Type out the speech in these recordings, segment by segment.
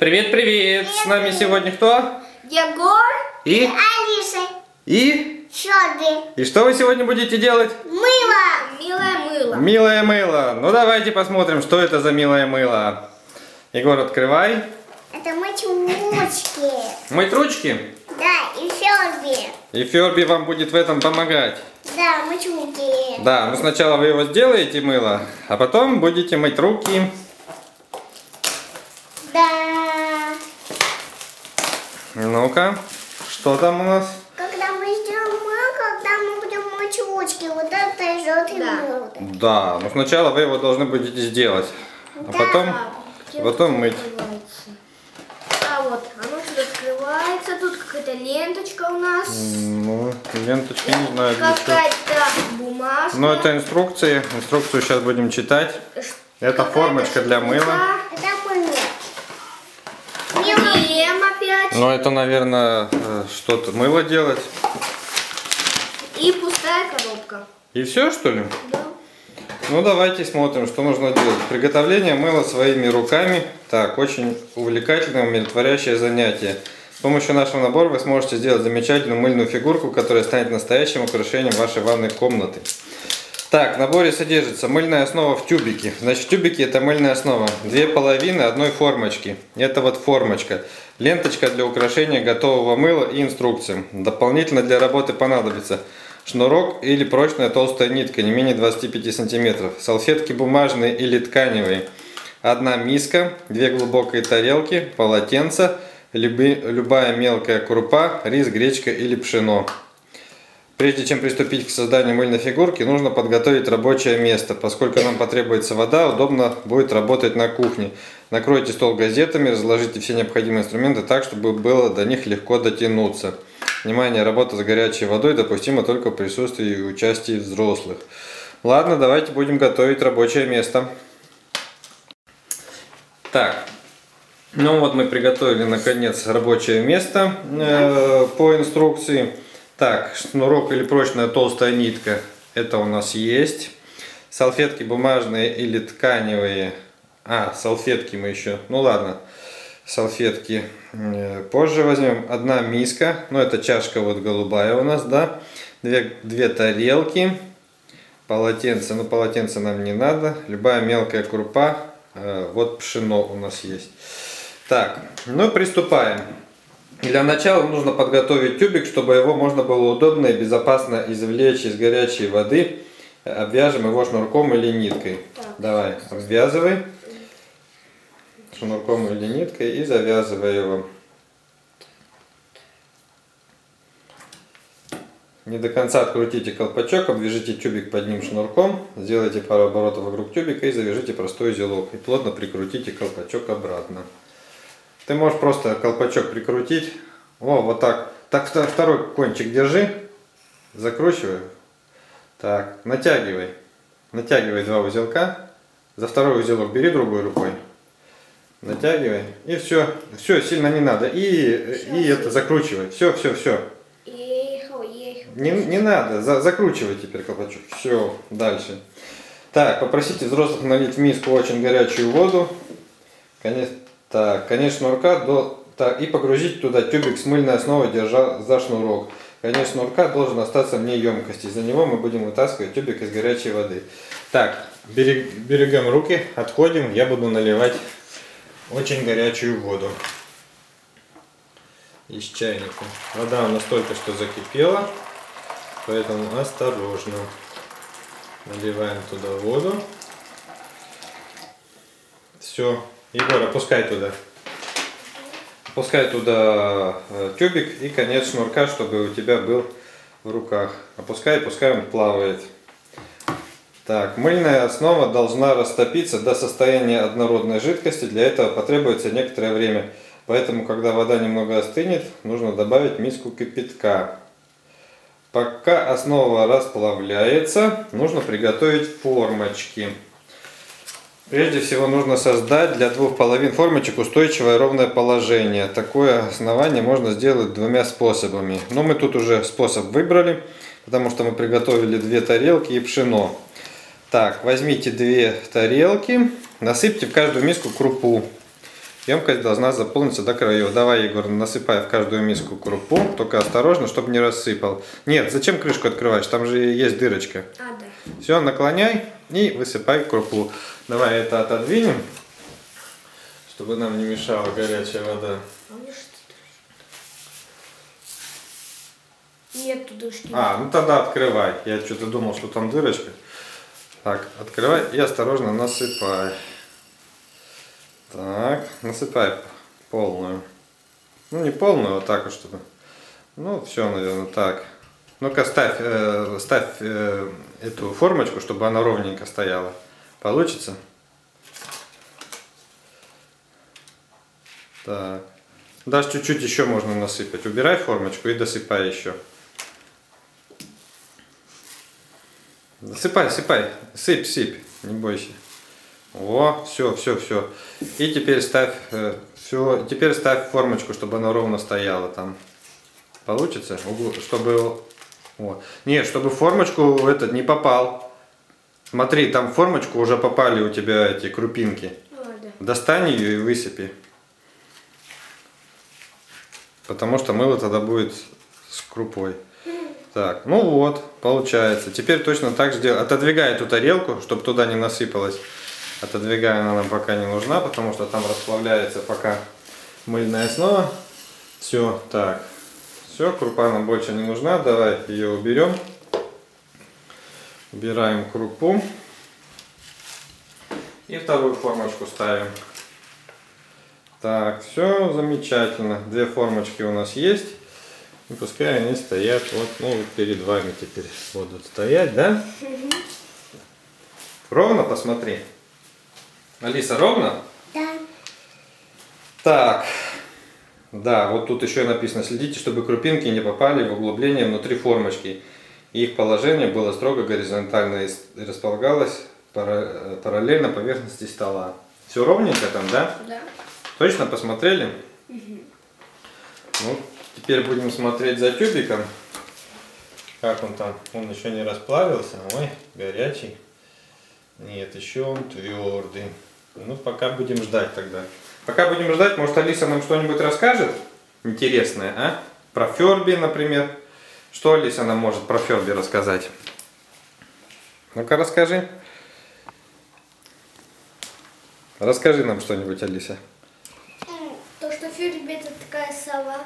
Привет, привет! С нами сегодня кто? Егор, И? Алиса, И? Шоби, И что вы сегодня будете делать? мыло. Милое мыло. Милое мыло. Ну давайте посмотрим, что это за милое мыло. Егор, открывай. Это мыть ручки. Мыть ручки. Да, и Шоби. И Ферби вам будет в этом помогать. Да, мыть руки. Да, ну сначала вы его сделаете мыло, а потом будете мыть руки. Да. Ну-ка, что там у нас? Когда мы сделаем мыло, когда мы будем мыть ручки, вот это и желтый мыло. Да, ну сначала вы его должны будете сделать, а потом, потом мыть. А вот, оно тут открывается, тут какая-то ленточка у нас. Ну, ленточка, не знаю. Какая-то бумажка. Ну, это инструкции. Инструкцию сейчас будем читать. Это формочка для мыла. Это мыло. Крем опять. Ну, это, наверное, э, что-то мыло делать. И пустая коробка. И все, что ли? Да. Ну, давайте смотрим, что нужно делать. Приготовление мыла своими руками. Так, очень увлекательное, умиротворящее занятие. С помощью нашего набора вы сможете сделать замечательную мыльную фигурку, которая станет настоящим украшением вашей ванной комнаты. Так, в наборе содержится мыльная основа в тюбике. Значит, тюбики это мыльная основа. Две половины одной формочки. Это вот формочка. Ленточка для украшения готового мыла и инструкция. Дополнительно для работы понадобится шнурок или прочная толстая нитка, не менее 25 сантиметров. Салфетки бумажные или тканевые. Одна миска, две глубокие тарелки, полотенце, люби- любая мелкая крупа, рис, гречка или пшено. Прежде чем приступить к созданию мыльной фигурки, нужно подготовить рабочее место. Поскольку нам потребуется вода, удобно будет работать на кухне. Накройте стол газетами, разложите все необходимые инструменты так, чтобы было до них легко дотянуться. Внимание, работа с горячей водой допустима только в присутствии и участии взрослых. Ладно, давайте будем готовить рабочее место. Так, ну вот мы приготовили наконец рабочее место э, по инструкции. Так, шнурок или прочная толстая нитка, это у нас есть. Салфетки бумажные или тканевые. А, салфетки мы еще. Ну ладно, салфетки э, позже возьмем. Одна миска, ну это чашка вот голубая у нас, да. Две, две тарелки, полотенце, ну полотенце нам не надо. Любая мелкая крупа, э, вот пшено у нас есть. Так, ну приступаем. Для начала нужно подготовить тюбик, чтобы его можно было удобно и безопасно извлечь из горячей воды. Обвяжем его шнурком или ниткой. Давай, обвязывай шнурком или ниткой и завязывай его. Не до конца открутите колпачок, обвяжите тюбик под ним шнурком, сделайте пару оборотов вокруг тюбика и завяжите простой узелок. И плотно прикрутите колпачок обратно. Ты можешь просто колпачок прикрутить. О, вот так. Так вто- второй кончик держи. Закручивай. Так, натягивай. Натягивай два узелка. За второй узелок бери другой рукой. Натягивай. И все. Все, сильно не надо. И, и это закручивай. Все, все, все. Не, не надо, за- закручивай теперь колпачок. Все, дальше. Так, попросите взрослых налить в миску очень горячую воду. Конец, так, конец шнурка до, так, и погрузить туда тюбик с мыльной основой, держа за шнурок. Конец шнурка должен остаться вне емкости. За него мы будем вытаскивать тюбик из горячей воды. Так, берег- берегаем руки, отходим. Я буду наливать очень горячую воду из чайника. Вода у нас только что закипела, поэтому осторожно. Наливаем туда воду. Все. Егор, опускай туда. Опускай туда э, тюбик и конец шнурка, чтобы у тебя был в руках. Опускай, пускай он плавает. Так, мыльная основа должна растопиться до состояния однородной жидкости. Для этого потребуется некоторое время. Поэтому, когда вода немного остынет, нужно добавить миску кипятка. Пока основа расплавляется, нужно приготовить формочки. Прежде всего нужно создать для двух половин формочек устойчивое ровное положение. Такое основание можно сделать двумя способами. Но мы тут уже способ выбрали, потому что мы приготовили две тарелки и пшено. Так, возьмите две тарелки, насыпьте в каждую миску крупу. емкость должна заполниться до краев. Давай, Егор, насыпай в каждую миску крупу, только осторожно, чтобы не рассыпал. Нет, зачем крышку открываешь? Там же есть дырочка. А, да. Все, наклоняй и высыпай крупу. Давай это отодвинем, чтобы нам не мешала горячая вода. А Нету душки. А, ну тогда открывай. Я что-то думал, что там дырочка. Так, открывай и осторожно насыпай. Так, насыпай полную. Ну, не полную, вот так вот, чтобы. Ну, все, наверное, так. Ну-ка, ставь, э, ставь э, эту формочку, чтобы она ровненько стояла. Получится? Так. Даже чуть-чуть еще можно насыпать. Убирай формочку и досыпай еще. Сыпай, сыпай, сыпь, сыпь, не бойся. О, все, все, все. И теперь ставь, э, все, теперь ставь формочку, чтобы она ровно стояла там. Получится? Углу, чтобы, вот. Нет, чтобы формочку этот не попал. Смотри, там в формочку уже попали у тебя эти крупинки. А, да. Достань ее и высыпи. Потому что мыло тогда будет с крупой. Так, ну вот, получается. Теперь точно так же делаем. Отодвигай эту тарелку, чтобы туда не насыпалось. Отодвигай, она нам пока не нужна, потому что там расплавляется пока мыльная основа. Все, так. Все, крупа нам больше не нужна. Давай ее уберем. Убираем крупу. И вторую формочку ставим. Так, все замечательно. Две формочки у нас есть. И пускай они стоят вот, ну, вот перед вами теперь будут стоять, да? Ровно посмотри. Алиса, ровно? Да. Так. Да, вот тут еще написано, следите, чтобы крупинки не попали в углубление внутри формочки. Их положение было строго горизонтально и располагалось пара- параллельно поверхности стола. Все ровненько там, да? Да. Точно посмотрели? Ну, теперь будем смотреть за тюбиком. Как он там? Он еще не расплавился. Ой, горячий. Нет, еще он твердый. Ну, пока будем ждать тогда. Пока будем ждать, может Алиса нам что-нибудь расскажет интересное, а? Про Ферби, например. Что Алиса нам может про Ферби рассказать? Ну-ка расскажи. Расскажи нам что-нибудь, Алиса. То, что Фюрби это такая сова.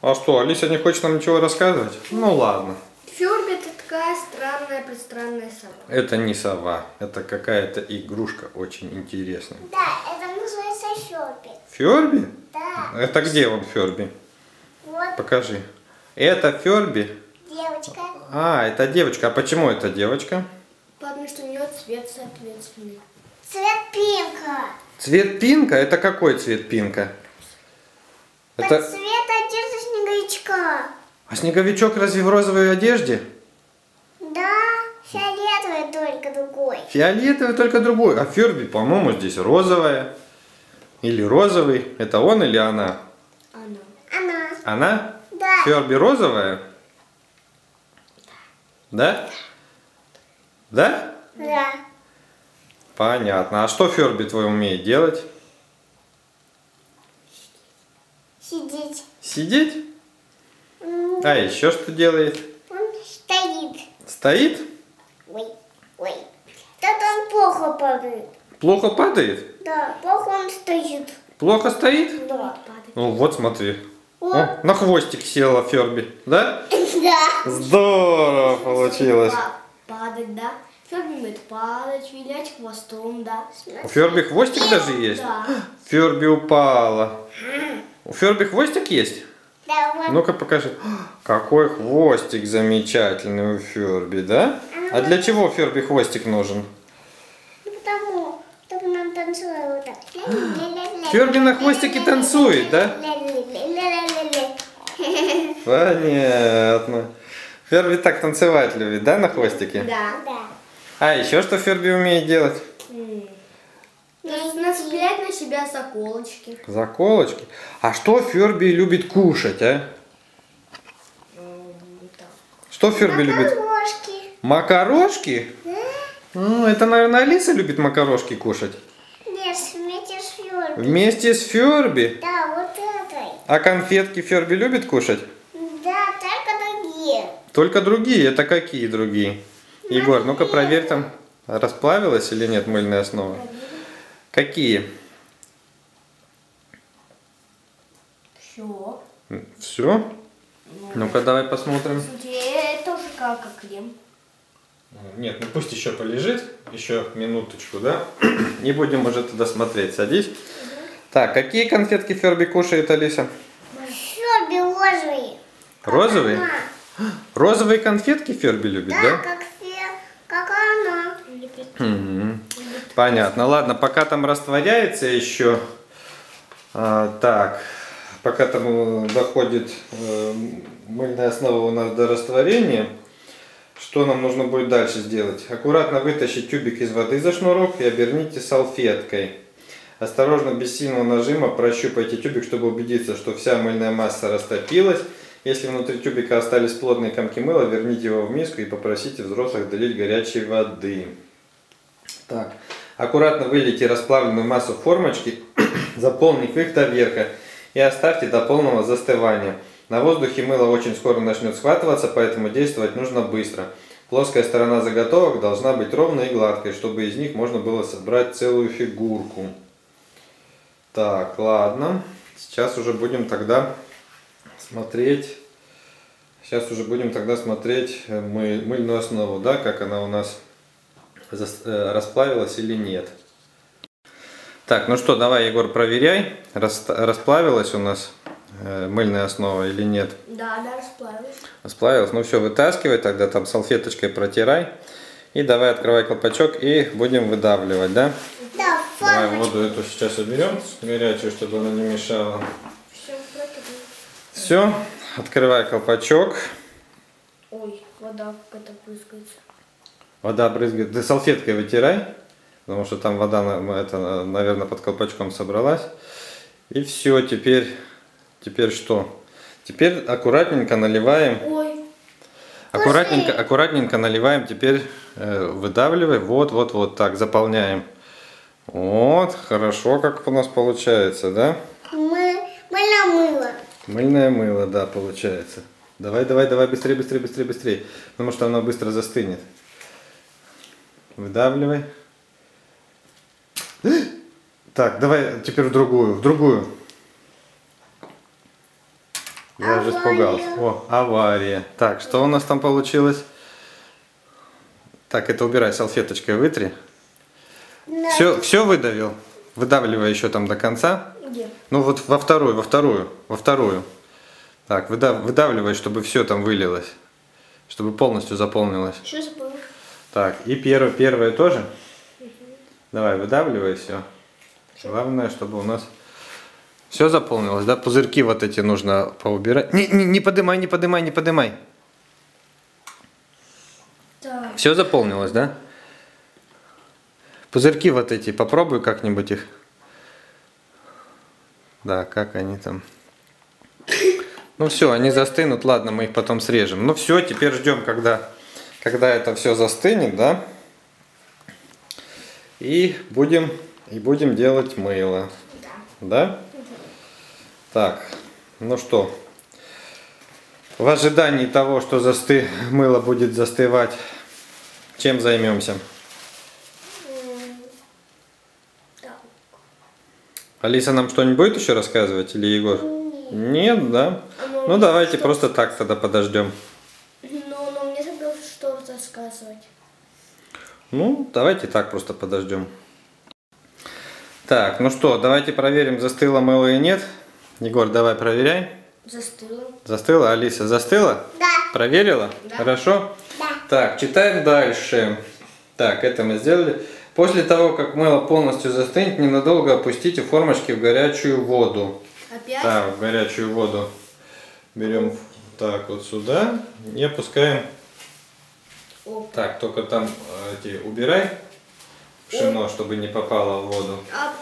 А что, Алиса не хочет нам ничего рассказывать? Ну ладно. Фюрби это такая странная, пристранная сова. Это не сова, это какая-то игрушка очень интересная. Да, это называется шопинг. Ферби? Да, Это где он Ферби? вот Покажи. Это Ферби? девочка. А, это девочка. А почему это девочка? Потому что у нее цвет соответственный. Цвет пинка. Цвет пинка? Это какой цвет пинка? Это Это... цвет одежды снеговичка. А снеговичок разве в розовой одежде? Да, фиолетовый только другой. Фиолетовый только другой. А Ферби, по-моему, здесь розовая. Или розовый. Это он или она? Она. Она. Она? Да. Ферби розовая? Да? Да? Да. Понятно. А что Ферби твой умеет делать? Сидеть. Сидеть? А еще что делает? Он стоит. Стоит? Ой, ой. Тут он плохо падает. Плохо падает? Да, плохо он стоит. Плохо стоит? Да. Ну вот смотри. О, на хвостик села Ферби, да? Да. Здорово получилось. Па- Падать, да? Ферби умеет падать, вилять хвостом, да. У Ферби хвостик даже есть? Да. Ферби упала. У Ферби хвостик есть? Да, вот. Ну-ка покажи. Какой хвостик замечательный у Ферби, да? А для чего Ферби хвостик нужен? Ну, потому, чтобы нам танцевать вот так. Ферби на хвостике танцует, да? Понятно. Ферби так танцевать любит, да, на хвостике? Да. Да. А еще что Ферби умеет делать? М. Нас- Нацеплять на себя заколочки. Заколочки. А что Ферби любит кушать, а? Что Ферби любит? Макарошки. Макарошки? Ну, это, наверное, Алиса любит макарошки кушать. Вместе с Ферби. Да, вот этой. А конфетки Ферби любит кушать? Да, только другие. Только другие. Это какие другие? Егор, ну-ка проверь там, расплавилась или нет мыльная основа. Какие? Все. Все? Ну-ка давай посмотрим. Где тоже как крем. Нет, ну пусть еще полежит, еще минуточку, да? Не будем уже туда смотреть, садись. Так, какие конфетки Ферби кушает, Алиса? Все белозовые. Розовые? Розовые конфетки Ферби любит, Да, да? как все, как она. Мгм. Понятно. Ладно, пока там растворяется еще, а, так, пока там э, доходит э, мыльная основа у нас до растворения, что нам нужно будет дальше сделать? Аккуратно вытащить тюбик из воды за шнурок и оберните салфеткой. Осторожно, без сильного нажима прощупайте тюбик, чтобы убедиться, что вся мыльная масса растопилась. Если внутри тюбика остались плотные комки мыла, верните его в миску и попросите взрослых долить горячей воды. Так, аккуратно вылейте расплавленную массу в формочки, заполнив их до верха и оставьте до полного застывания. На воздухе мыло очень скоро начнет схватываться, поэтому действовать нужно быстро. Плоская сторона заготовок должна быть ровной и гладкой, чтобы из них можно было собрать целую фигурку. Так, ладно. Сейчас уже будем тогда смотреть. Сейчас уже будем тогда смотреть э, мы, мыльную основу, да, как она у нас э, расплавилась или нет. Так, ну что, давай, Егор, проверяй, рас- расплавилась у нас э, мыльная основа или нет. Да, да, расплавилась. Расплавилась, ну все, вытаскивай, тогда там салфеточкой протирай. И давай открывай колпачок и будем выдавливать, да? Да, Давай воду эту сейчас уберем, горячую, чтобы она не мешала. Все открывай колпачок. Ой, вода какая-то прыскается. Вода брызгает. Ты салфеткой вытирай, потому что там вода, это, наверное, под колпачком собралась. И все, теперь, теперь что? Теперь аккуратненько наливаем, Ой, аккуратненько, аккуратненько наливаем, теперь э, выдавливай, вот, вот, вот так, заполняем. Вот, хорошо, как у нас получается, да? Мы, мы намыло. Мыльное мыло, да, получается. Давай, давай, давай, быстрее, быстрее, быстрее, быстрее. Потому что оно быстро застынет. Выдавливай. Так, давай теперь в другую, в другую. Я уже испугался. О, авария. Так, что у нас там получилось? Так, это убирай салфеточкой, вытри. Все, все выдавил? Выдавливай еще там до конца. где? Ну вот во вторую, во вторую, во вторую. Так, выдав, выдавливай, чтобы все там вылилось. Чтобы полностью заполнилось. Что забыл? Так, и первое, первое тоже. Давай, выдавливай все. Главное, чтобы у нас все заполнилось, да? Пузырьки вот эти нужно поубирать. Не, не, не подымай, не подымай, не подымай. Так, Все заполнилось, да? Пузырьки вот эти, попробуй как-нибудь их. Да, как они там. Ну все, они застынут, ладно, мы их потом срежем. Ну все, теперь ждем, когда, когда это все застынет, да? И будем, и будем делать мыло. Да? Так, ну что, в ожидании того, что засты... мыло будет застывать, чем займемся? Алиса нам что-нибудь будет еще рассказывать или Егор? Нет, да? Ну, Ну давайте что- просто так тогда подождем. Ну, но мне тогда что-то рассказывать. Ну, давайте так просто подождем. Так, ну что, давайте проверим, застыло мыло и нет. Егор, давай проверяй. Застыла. Застыло? Алиса, застыла? Да. Проверила? Да. Хорошо? Да. Так, читаем дальше. Так, это мы сделали. После того, как мыло полностью застынет, ненадолго опустите формочки в горячую воду. Опять? Так, в горячую воду берем так вот сюда и опускаем. О, Так, только там э, эти убирай пшено, чтобы не попало в воду. а,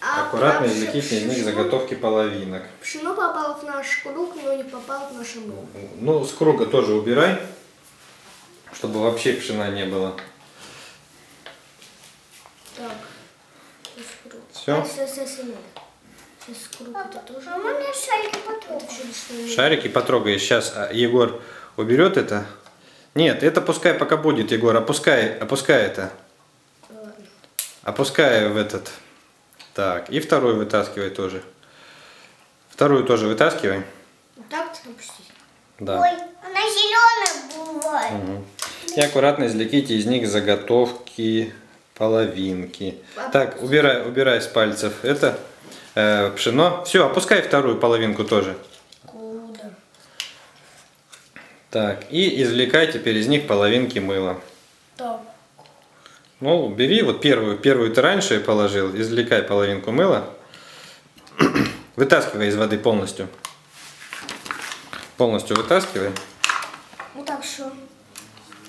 а- Аккуратно а извлеките из них заготовки половинок. Пшено попало в наш круг, но не попало в наше мыло. Ну, с круга тоже убирай, чтобы вообще пшена не было. Так. из круга. Все. Сейчас, сейчас, нет. Сейчас круг это тоже. А шарики Это потрогать? всё лишнее. Шарики потрогаешь. Сейчас Егор уберет это. Нет, это пускай пока будет, Егор. Опускай, опускай это. Опускай в этот. Так, и второй вытаскивай тоже. Вторую тоже вытаскивай. Вот так ты опустить. Да. Ой, она зеленая бывает. Мгм. И аккуратно извлеките из них заготовки половинки. Так, убирай, убирай с пальцев это э, пшено. Все, опускай вторую половинку тоже. Куда? Так, и извлекай теперь из них половинки мыла. Так. Ну, бери вот первую, первую ты раньше положил, извлекай половинку мыла. Вытаскивай из воды полностью. Полностью вытаскивай. Ну так что?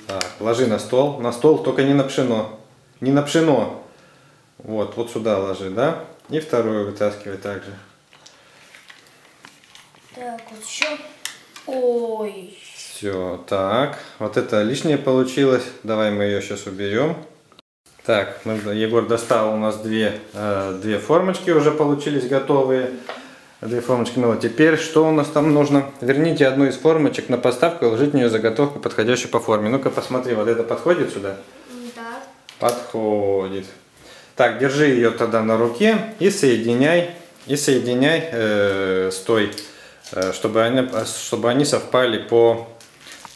Так, ложи на стол. На стол, только не на пшено. Не на пшено. Вот, вот сюда ложи, да? И вторую вытаскивай также. Так, вот еще. Ой. Все, так. Вот это лишнее получилось. Давай мы ее сейчас уберем. Так, мы- Егор достал у нас две, э, две формочки уже получились готовые. Две формочки мыла. Теперь что у нас там нужно? Верните одну из формочек на поставку и ложите в нее заготовку, подходящую по форме. Ну-ка посмотри, вот это подходит сюда? Подходит. Так, держи ее тогда на руке и соединяй, и соединяй э, с той, э, чтобы, они, чтобы они совпали по,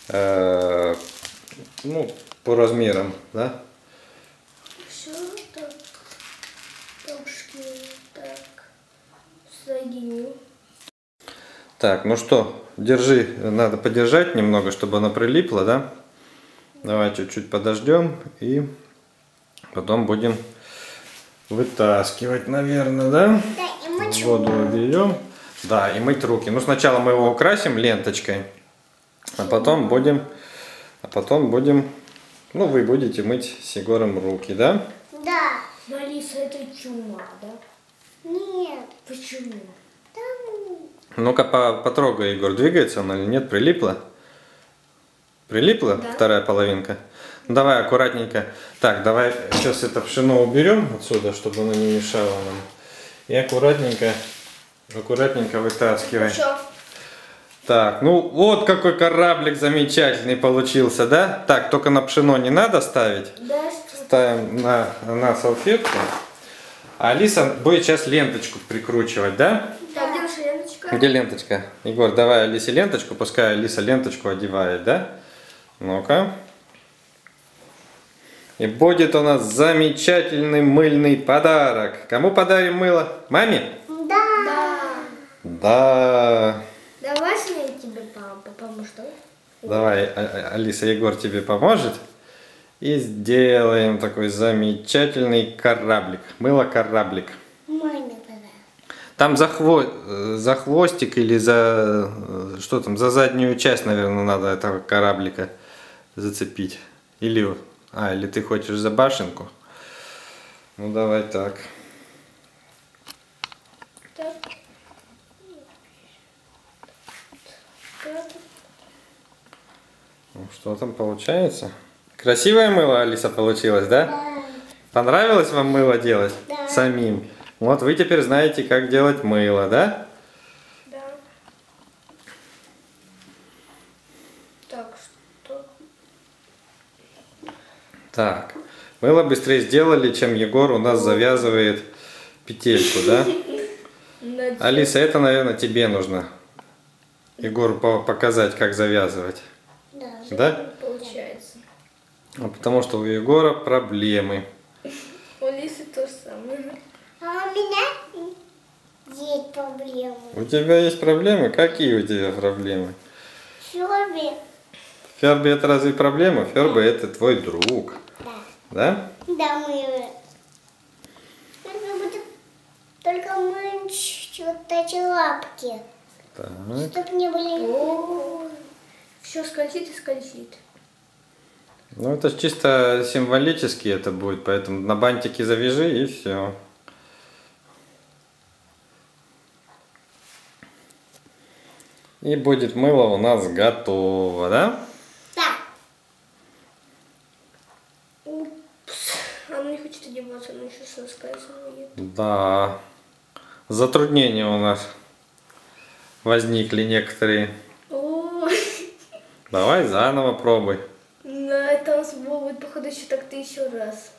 э, ну, по размерам, да? Все так. Трошки так. Соединю. Так, ну что, держи, надо подержать немного, чтобы она прилипла, да? Давай чуть-чуть подождем и потом будем вытаскивать, наверное, да? Да, и мочу. Воду уберем. Да, и мыть руки. Ну, сначала мы его украсим ленточкой, а потом будем, а потом будем, ну, вы будете мыть с Егором руки, да? Да. Алиса, это чума, да? Нет. Почему? Там... Ну-ка, по- потрогай, Егор, двигается она или нет? Прилипла? Прилипла Да. вторая половинка? Давай аккуратненько. Так, давай сейчас это пшено уберем отсюда, чтобы оно не мешало нам. И аккуратненько, аккуратненько вытаскивай. Так, ну вот какой кораблик замечательный получился, да? Так, только на пшено не надо ставить. Да? Ставим на, на салфетку. А Алиса будет сейчас ленточку прикручивать, да? Так, где наша ленточка? Где ленточка? Егор, давай Алисе ленточку, пускай Алиса ленточку одевает, да? Ну-ка. И будет у нас замечательный мыльный подарок. Кому подарим мыло? Маме? Да. Да. Да. Давай ней тебе пом- поможешь, давай. А- А- Алиса, Егор тебе поможет. И сделаем такой замечательный кораблик. Мыло-кораблик. Там за, хво- за хвостик или за что там, за заднюю часть, наверное, надо этого кораблика зацепить. Или, а, или ты хочешь за башенку? Ну давай так. Ну, что там получается? Красивое мыло, Алиса, получилось, да? Да. Понравилось вам мыло делать? Да. Самим. Вот вы теперь знаете, как делать мыло? Да. Так, что? Так. Мыло быстрее сделали, чем Егор у нас завязывает петельку, да? Алиса, это, наверное, тебе нужно Егору по- показать, как завязывать. Да. Да? Получается. Ну, Потому что у Егора проблемы. У Лисы то же самое. А у меня есть проблемы. У тебя есть проблемы? Какие у тебя проблемы? Ферби. Ферби это разве проблема? Ферби это твой друг. Да. Да? Мы... Только, будет... Только мы чуть-чуть эти лапки. Так. Чтоб не были... Все скользит и скользит. Ну это ж чисто символически это будет, поэтому на бантике завяжи и все. И будет мыло у нас готово? Да. Упс. Она не хочет одеваться, она еще соскальзывает. Да. Затруднения у нас возникли некоторые. Давай заново пробуй. на этом будет, походу, еще так-то еще раз.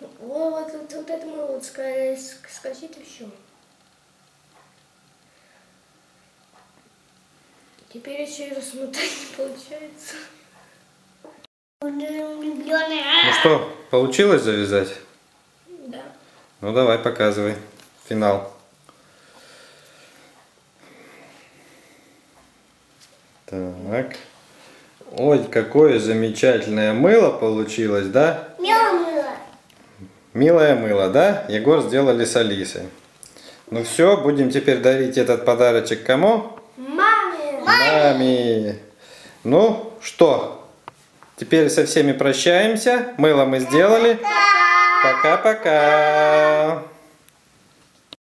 О, вот, вот, вот это мы вот ска- ск- скользит и все. Теперь еще и размотать не получается. Ну что, получилось завязать? Ну давай, показывай. Финал. Так. Ой, какое замечательное мыло получилось, да? Мило-мило. Милое мыло, да? Егор сделали с Алисой. Ну все, будем теперь дарить этот подарочек кому? Маме! Маме. Ну что, теперь со всеми прощаемся. Мыло мы сделали. Пока-пока.